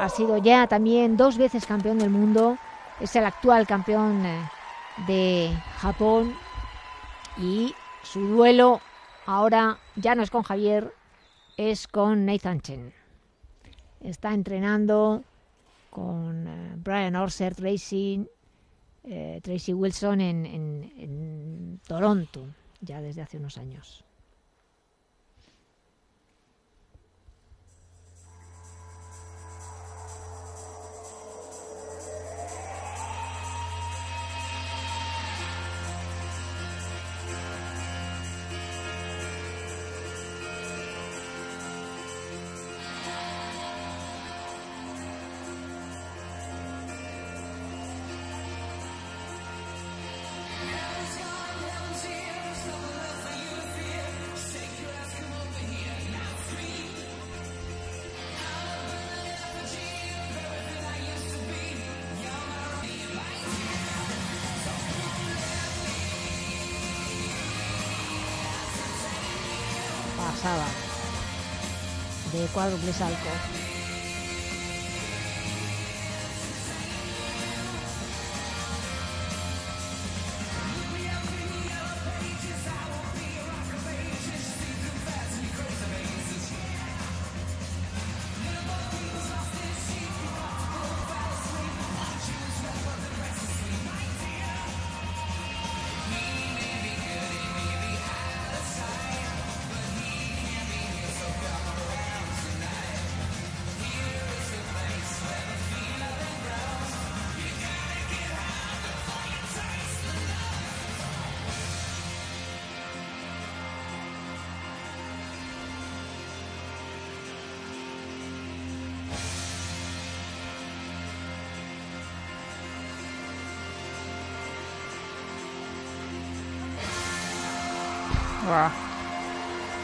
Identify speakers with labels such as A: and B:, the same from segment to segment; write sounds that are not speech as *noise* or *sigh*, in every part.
A: ha sido ya también dos veces campeón del mundo, es el actual campeón eh, de Japón y su duelo ahora ya no es con Javier, es con Nathan Chen. Está entrenando con eh, Brian Orser Tracy, eh, Tracy Wilson en, en- en Toronto, ya desde hace unos años. De cuádruple salto.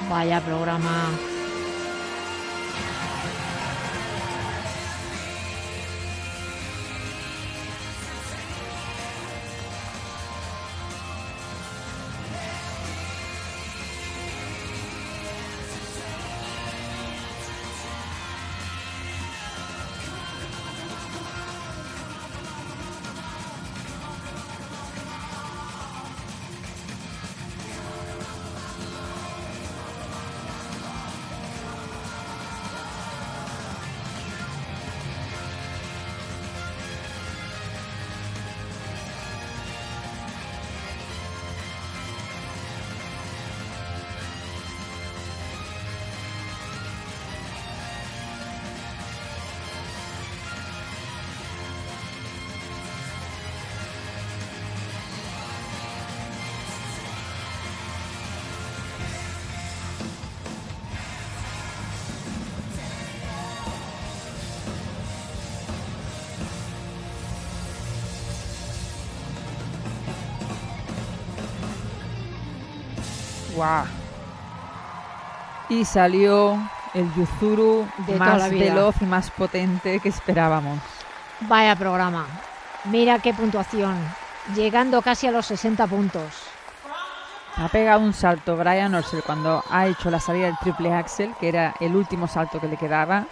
A: Vaya programa.
B: Guau. Y salió el Yuzuru
A: De
B: más veloz y más potente que esperábamos.
A: Vaya programa. Mira qué puntuación. Llegando casi a los 60 puntos.
B: Ha pegado un salto Brian Orsel cuando ha hecho la salida del triple axel, que era el último salto que le quedaba.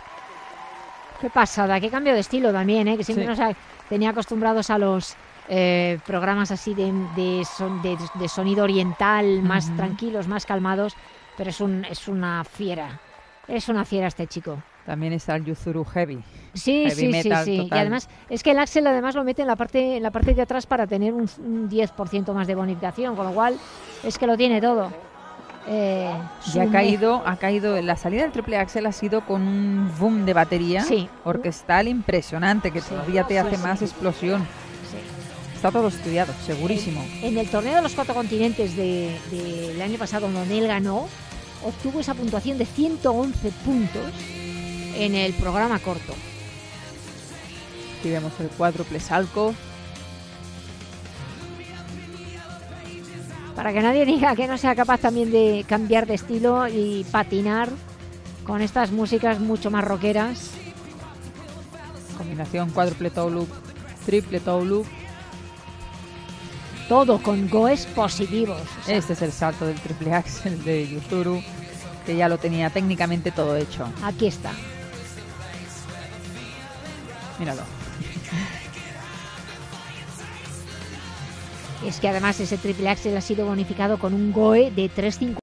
A: Qué pasada, qué cambio de estilo también, ¿eh? que siempre
B: Sí.
A: nos ha- tenía acostumbrados a los eh, programas así de, de son- de- de sonido oriental, más tranquilos, más calmados, pero es, un, es una fiera. Es una fiera este chico.
B: También está el Yuzuru Heavy.
A: Sí,
B: Heavy
A: sí, sí,
B: metal
A: sí. Y
B: total.
A: además, es que el Axel además lo mete en la parte, en la parte de atrás para tener un, un 10% más de bonificación, con lo cual es que lo tiene todo. Eh,
B: Y ha caído, ha caído, la salida del triple axel ha sido con un boom de batería
A: Sí.
B: orquestal impresionante, que
A: Sí.
B: todavía te hace
A: sí.
B: más explosión. Está todo estudiado, segurísimo.
A: En el torneo de los cuatro continentes de- del año pasado, donde él ganó, obtuvo esa puntuación de 111 puntos en el programa corto.
B: Aquí vemos el cuádruple salco.
A: Para que nadie *laughs* diga que no sea capaz también de cambiar de estilo y patinar con estas músicas mucho más rockeras.
B: Combinación cuádruple toe loop, triple toe loop.
A: Todo con goes positivos. o sea,
B: Este es el salto del triple axel de Yuzuru, que ya lo tenía técnicamente todo hecho.
A: Aquí está.
B: Míralo.
A: Es que además ese triple axel ha sido bonificado con un GOE de 3.50.